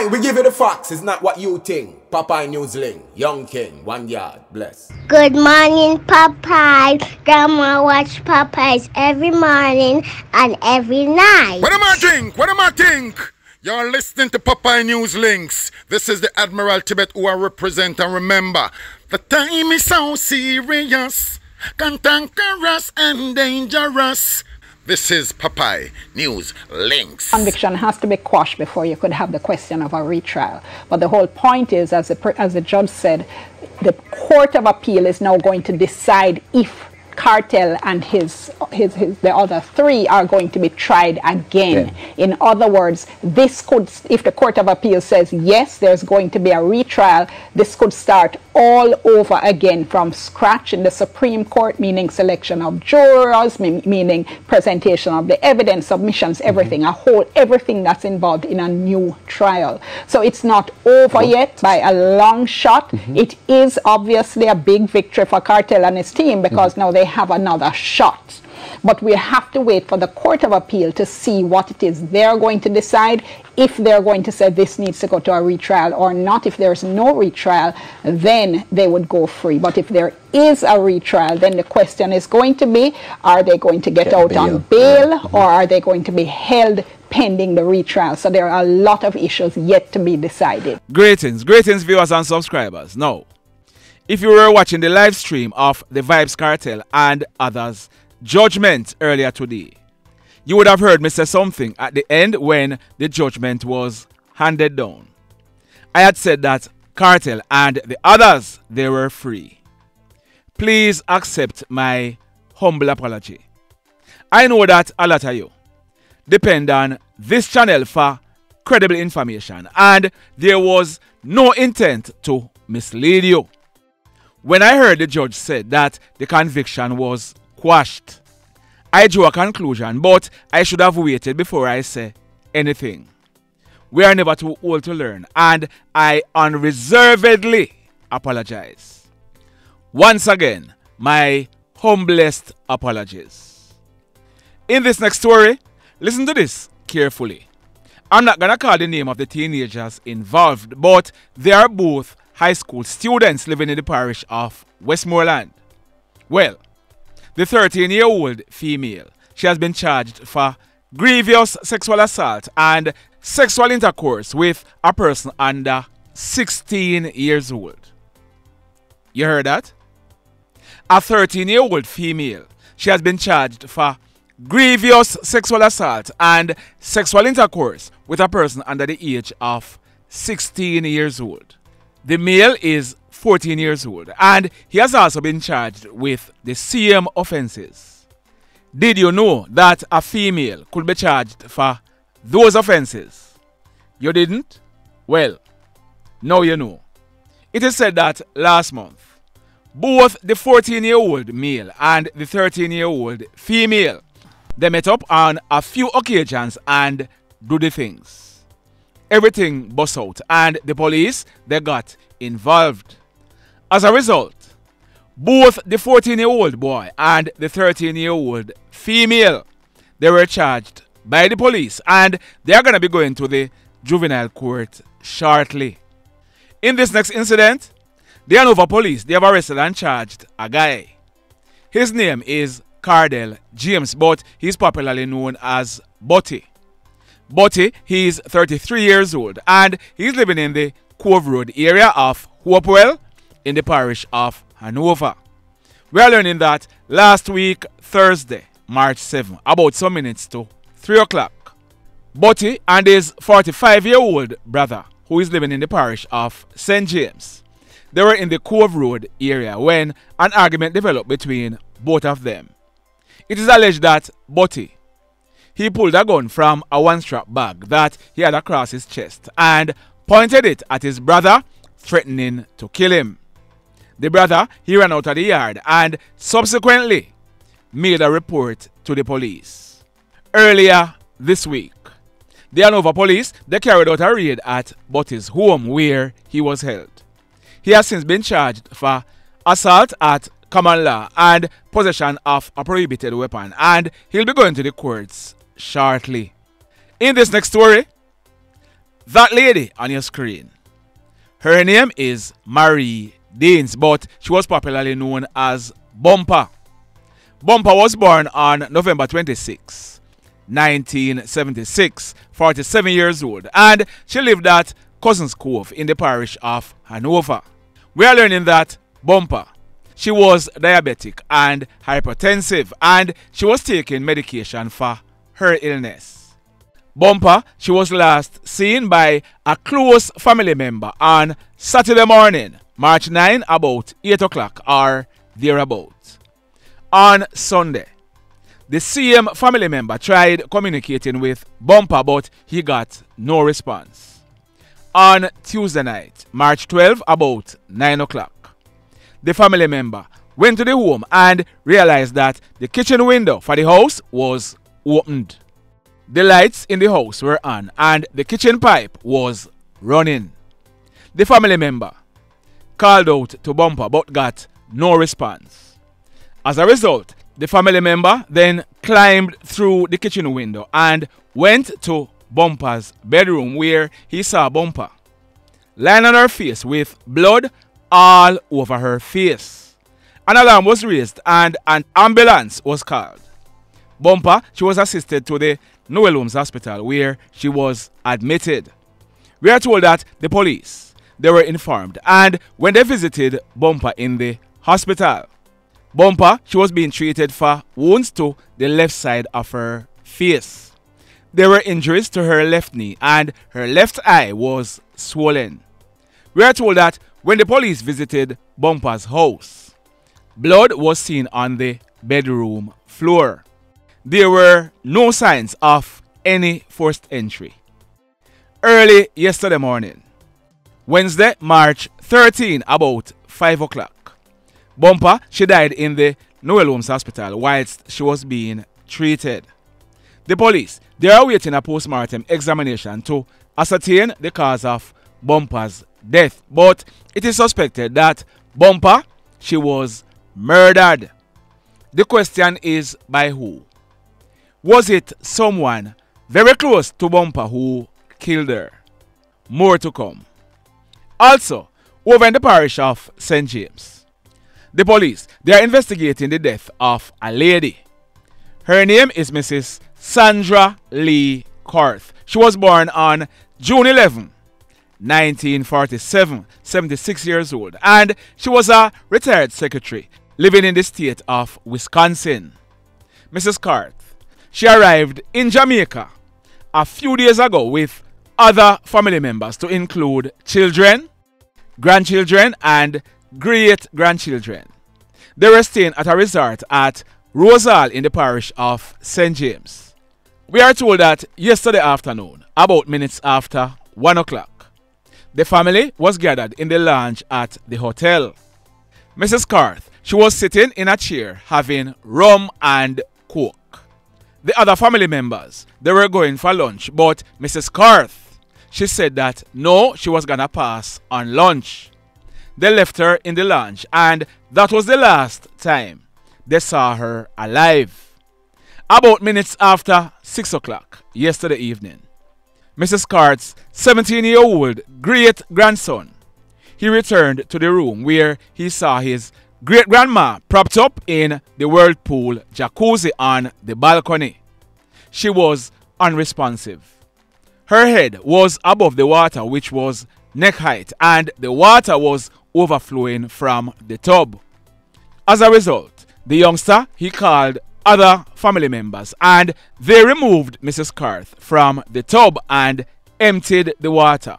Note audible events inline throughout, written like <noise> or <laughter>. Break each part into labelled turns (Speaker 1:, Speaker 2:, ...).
Speaker 1: Aye, we give you the facts. It's not what you think. Popeye Newsling, Young King, one yard, bless.
Speaker 2: Good morning, Popeye. Grandma watch Popeyes every morning and every night.
Speaker 3: What am I think? What am I think? You're listening to Popeye News Links. This is the Admiral Tibet who I represent and remember, the time is so serious, cantankerous and dangerous. This is Popeye News Links.
Speaker 4: Conviction has to be quashed before you could have the question of a retrial. But the whole point is, as the, as the judge said, the Court of Appeal is now going to decide if Kartel and his, his, his, the other three are going to be tried again. Yeah. In other words, this could, if the Court of Appeal says yes, there's going to be a retrial, this could start all over again from scratch in the Supreme Court, meaning selection of jurors, meaning presentation of the evidence, submissions, mm-hmm. everything, mm-hmm. a whole, everything that's involved in a new trial. So it's not over oh. yet by a long shot. Mm-hmm. It is obviously a big victory for Kartel and his team because mm-hmm. now they have another shot. But we have to wait for the Court of Appeal to see what it is they're going to decide if they're going to say this needs to go to a retrial or not. If there's no retrial, then they would go free. But if there is a retrial, then the question is going to be are they going to get, get out bail. on bail yeah. Mm-hmm. or are they going to be held pending the retrial? So there are a lot of issues yet to be decided.
Speaker 5: Greetings, greetings, viewers and subscribers. Now, if you were watching the live stream of the Vybz Kartel and others' judgment earlier today, you would have heard me say something at the end when the judgment was handed down. I had said that Kartel and the others they were free. Please accept my humble apology. I know that a lot of you depend on this channel for credible information and there was no intent to mislead you. When I heard the judge said that the conviction was quashed, I drew a conclusion, but I should have waited before I say anything. We are never too old to learn, and I unreservedly apologize. Once again, my humblest apologies. In this next story, listen to this carefully. I'm not gonna call the name of the teenagers involved, but they are both high school students living in the parish of Westmoreland. Well, the 13 year old female, she has been charged for grievous sexual assault and sexual intercourse with a person under 16 years old. You heard that? A 13 year old female, she has been charged for grievous sexual assault and sexual intercourse with a person under the age of 16 years old. The male is 14 years old and he has also been charged with the same offenses. Did you know that a female could be charged for those offenses? You didn't? Well, now you know. It is said that last month, both the 14 year old male and the 13 year old female they met up on a few occasions and do the things everything bust out and the police they got involved. As a result, both the 14 year old boy and the 13 year old female they were charged by the police and they are going to be going to the juvenile court shortly. In this next incident, the Hanover police they have arrested and charged a guy. His name is Cordell James, but he's popularly known as Butty. Butty, eh, he's 33 years old and he's living in the Cove Road area of Hopewell in the parish of Hanover. We are learning that last week, Thursday, March 7, about some minutes to 3 o'clock, Butty eh, and his 45 year old brother, who is living in the parish of St. James, they were in the Cove Road area when an argument developed between both of them. It is alleged that Butty eh, he pulled a gun from a one strap bag that he had across his chest and pointed it at his brother, threatening to kill him. The brother he ran out of the yard and subsequently made a report to the police. Earlier this week, the Hanover police they carried out a raid at Butty's home where he was held. He has since been charged for assault at common law and possession of a prohibited weapon and he'll be going to the courts shortly. In this next story, That lady on your screen, her name is Marie Deans, but she was popularly known as Bumper. Bumper was born on November 26, 1976, 47 years old, and she lived at Cousins Cove in the parish of Hanover. We are learning that Bumper, she was diabetic and hypertensive, and she was taking medication for her illness. Bumper, she was last seen by a close family member on Saturday morning, March 9, about 8 o'clock or thereabouts. On Sunday, the same family member tried communicating with Bumper, but he got no response. On Tuesday night, March 12, about 9 o'clock, the family member went to the home and realized that the kitchen window for the house was opened. The lights in the house were on and the kitchen pipe was running. The family member called out to Bumper but got no response. As a result, the family member then climbed through the kitchen window and went to Bumper's bedroom where he saw Bumper lying on her face with blood all over her face. An alarm was raised and an ambulance was called. Bumper, she was assisted to the Noel Holmes Hospital where she was admitted. We are told that the police, they were informed and when they visited Bumper in the hospital, Bumper, she was being treated for wounds to the left side of her face. There were injuries to her left knee and her left eye was swollen. We are told that when the police visited Bumper's house, blood was seen on the bedroom floor there were no signs of any forced entry. Early yesterday morning, Wednesday, March 13, about 5 o'clock, Bumper, she died in the Noel Holmes Hospital whilst she was being treated. The police, they are awaiting a post-mortem examination to ascertain the cause of Bumper's death, but it is suspected that Bumper, she was murdered. The question is by who? Was it someone very close to Bumper who killed her? More to come. Also, over in the parish of St. James, the police they are investigating the death of a lady. Her name is Mrs. Sandra Lee Korth. She was born on June 11, 1947, 76 years old, and she was a retired secretary living in the state of Wisconsin. Mrs. Korth she arrived in Jamaica a few days ago with other family members to include children, grandchildren, and great grandchildren. They were staying at a resort at Rose Hall in the parish of St. James. We are told that yesterday afternoon, about minutes after 1 o'clock, the family was gathered in the lounge at the hotel. Mrs. Korth, she was sitting in a chair having rum and the other family members, they were going for lunch, but Mrs. Korth, she said that no, she was gonna pass on lunch. They left her in the lounge, and that was the last time they saw her alive. About minutes after 6 o'clock yesterday evening, Mrs. Korth's 17 year old great grandson, he returned to the room where he saw his great grandma propped up in the whirlpool jacuzzi on the balcony. She was unresponsive. Her head was above the water, which was neck height, and the water was overflowing from the tub. As a result, the youngster he called other family members and they removed Mrs. Korth from the tub and emptied the water.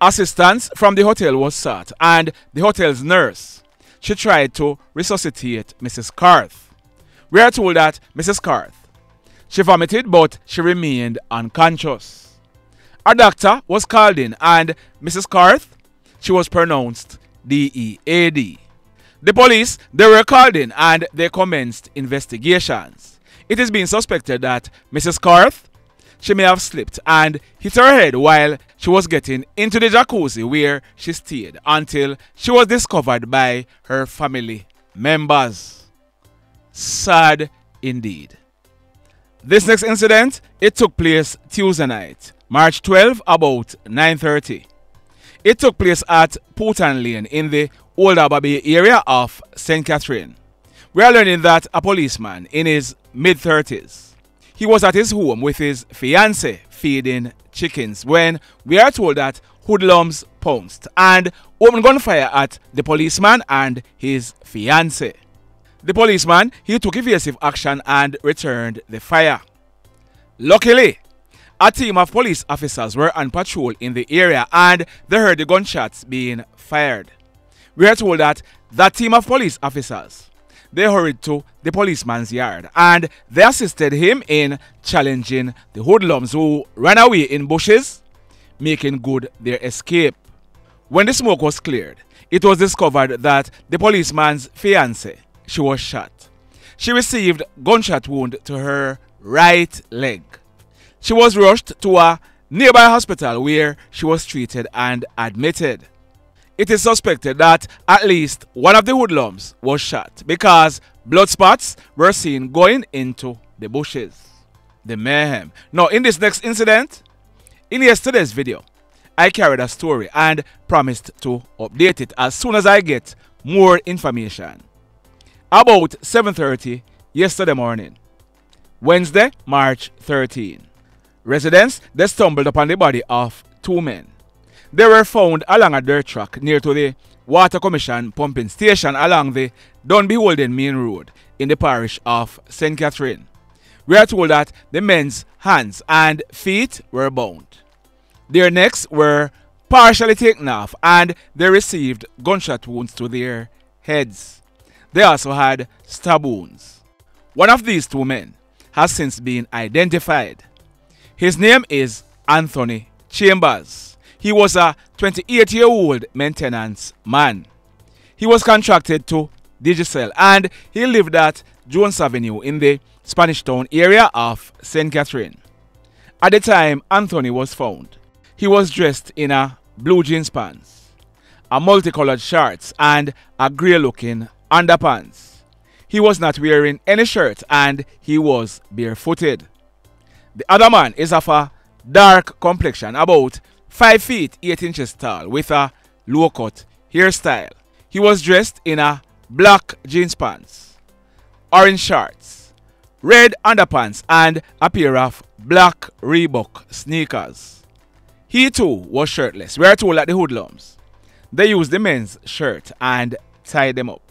Speaker 5: Assistance from the hotel was sought and the hotel's nurse she tried to resuscitate Mrs. Korth. We are told that Mrs. Korth, she vomited but she remained unconscious. A doctor was called in and Mrs. Korth, she was pronounced DEAD. The police, they were called in and they commenced investigations. It is being suspected that Mrs. Korth, she may have slipped and hit her head while she was getting into the jacuzzi where she stayed until she was discovered by her family members. Sad indeed. This next incident, it took place Tuesday night, March 12, about 9.30. It took place at Putan Lane in the Old Harbour Bay area of St. Catherine. We are learning that a policeman in his mid 30s, he was at his home with his fiancee feeding chickens when we are told that hoodlums pounced and opened gunfire at the policeman and his fiancee. The policeman, he took evasive action and returned the fire. Luckily, a team of police officers were on patrol in the area and they heard the gunshots being fired. We are told that that team of police officers they hurried to the policeman's yard and they assisted him in challenging the hoodlums who ran away in bushes, making good their escape. When the smoke was cleared, it was discovered that the policeman's fiancée, she was shot. She received gunshot wound to her right leg. She was rushed to a nearby hospital where she was treated and admitted. It is suspected that at least one of the hoodlums was shot because blood spots were seen going into the bushes. The mayhem. Now, in this next incident, in yesterday's video, I carried a story and promised to update it as soon as I get more information. About 7:30 yesterday morning, Wednesday, March 13. Residents they stumbled upon the body of two men. They were found along a dirt track near to the Water Commission pumping station along the Dunbeholden Main Road in the parish of St. Catherine. We are told that the men's hands and feet were bound. Their necks were partially taken off and they received gunshot wounds to their heads. They also had stab wounds. One of these two men has since been identified. His name is Anthony Chambers. He was a 28 year old maintenance man. He was contracted to Digicel and he lived at Jones Avenue in the Spanish Town area of St. Catherine. At the time Anthony was found, he was dressed in a blue jeans pants, a multicolored shorts, and a grey looking underpants. He was not wearing any shirt and he was barefooted. The other man is of a dark complexion, about 5 feet 8 inches tall, with a low cut hairstyle. He was dressed in a black jeans pants, orange shorts, red underpants, and a pair of black Reebok sneakers. He too was shirtless. We are told the hoodlums they used the men's shirt and tied them up.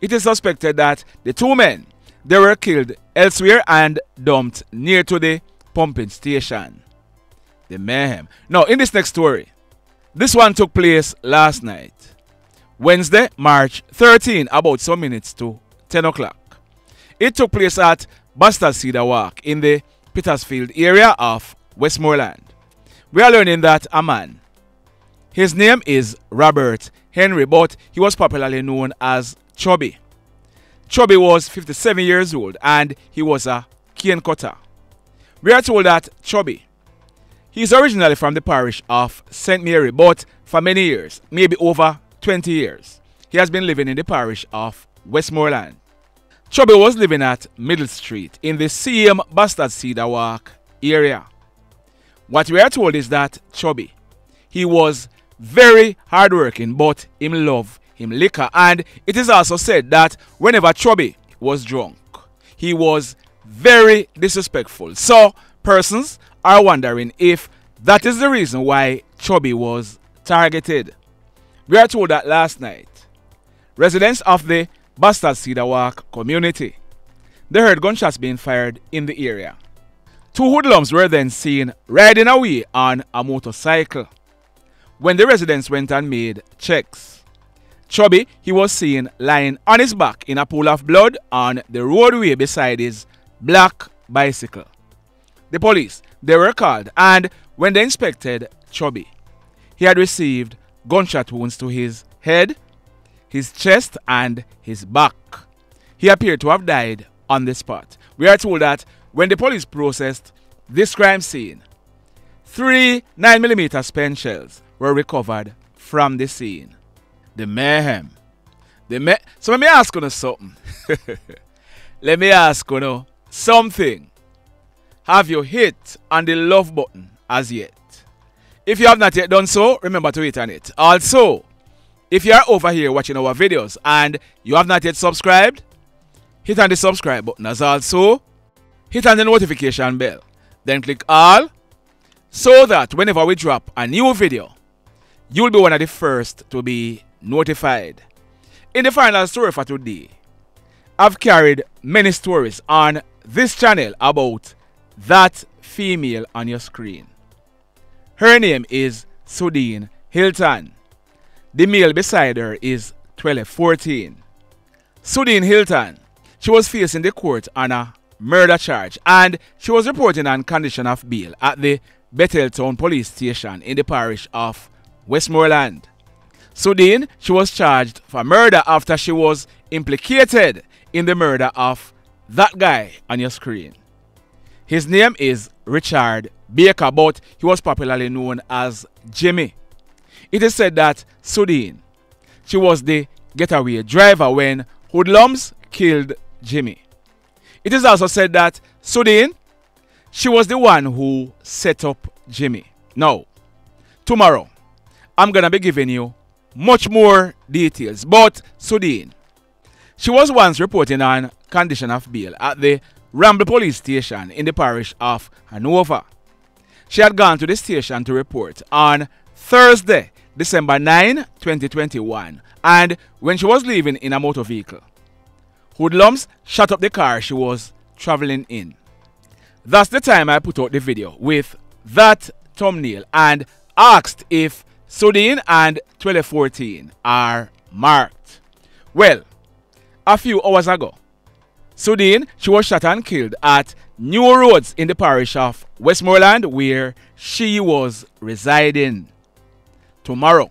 Speaker 5: It is suspected that the two men they were killed elsewhere and dumped near to the pumping station. The mayhem. Now, in this next story, this one took place last night, Wednesday, March 13, about some minutes to 10 o'clock. It took place at Bastard Cedar Walk in the Petersfield area of Westmoreland. We are learning that a man, his name is Robert Henry, but he was popularly known as Chubby. Chubby was 57 years old and he was a cane cutter. We are told that Chubby, he is originally from the parish of St. Mary, but for many years, maybe over 20 years, he has been living in the parish of Westmoreland. Chubby was living at Middle Street in the same Bastard Cedar Walk area. What we are told is that Chubby, he was very hardworking, but him love him liquor. And it is also said that whenever Chubby was drunk, he was very disrespectful. So persons are wondering if that is the reason why Chubby was targeted. We are told that last night, residents of the Bastard Cedar Walk community, they heard gunshots being fired in the area. Two hoodlums were then seen riding away on a motorcycle. When the residents went and made checks, Chubby, he was seen lying on his back in a pool of blood on the roadway beside his black bicycle. The police, they were called and when they inspected Chubby, he had received gunshot wounds to his head, his chest and his back. He appeared to have died on the spot. We are told that when the police processed this crime scene, three 9mm spent shells were recovered from the scene. The mayhem. The may- so <laughs> let me ask you something. let me ask you something. Have you hit on the love button as yet. If you have not yet done so, remember to hit on it. Also, if you are over here watching our videos and you have not yet subscribed, hit on the subscribe button as also hit on the notification bell. Then click all so that whenever we drop a new video, you'll be one of the first to be notified. In the final story for today, I've carried many stories on this channel about that female on your screen. Her name is Sudeen Hylton. The male beside her is 1214. Sudeen Hylton, she was facing the court on a murder charge and she was reporting on condition of bail at the Betheltown police station in the parish of Westmoreland. Sudeen, she was charged for murder after she was implicated in the murder of that guy on your screen. His name is Richard Baker, but he was popularly known as Jimmy. It is said that Sudeen, she was the getaway driver when hoodlums killed Jimmy. It is also said that Sudeen, she was the one who set up Jimmy. Now, tomorrow, I'm going to be giving you much more details. But Sudeen, she was once reporting on condition of bail at the Ramble police station in the parish of Hanover. She had gone to the station to report on Thursday, December 9, 2021, and when she was leaving in a motor vehicle, hoodlums shot up the car she was traveling in. That's the time I put out the video with that thumbnail and asked if Sudeen and 1214 are marked. Well, a few hours ago, Sudeen, she was shot and killed at New Roads in the parish of Westmoreland where she was residing. Tomorrow,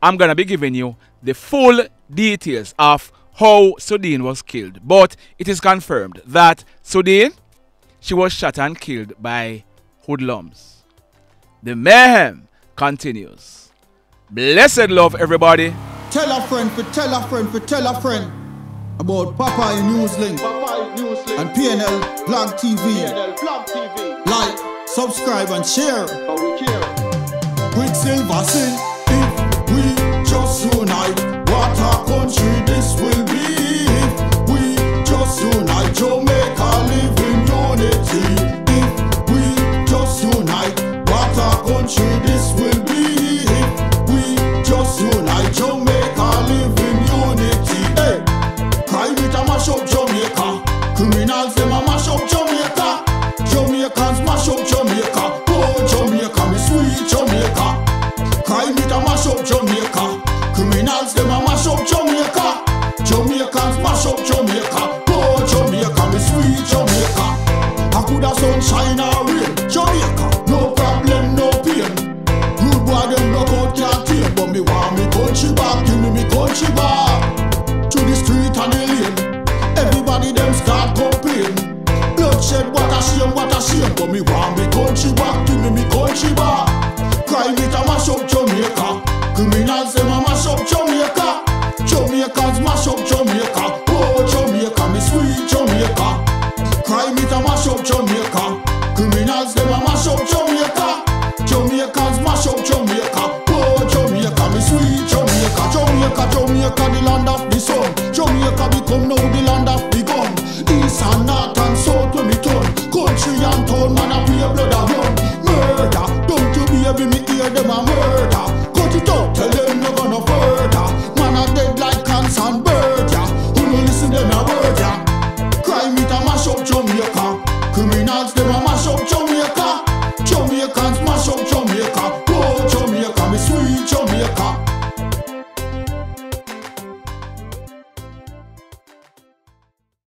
Speaker 5: I'm going to be giving you the full details of how Sudeen was killed. But it is confirmed that Sudeen, she was shot and killed by hoodlums. The mayhem continues. Blessed love, everybody.
Speaker 6: Tell a friend tell a friend tell a friend about Popeye Newslink and PNL Blog TV. Like, subscribe and share. Quicksilver sing if we just sunshine or rain. Jamaica, no problem, no pain. Rude boy them block out can't tame, but me want me country back. Give me me country back to the street and the lane. Everybody them start complain. Bloodshed, what a shame, what a shame. But me want me country back, give me me country back. Crime it a mash up Jamaica. Criminals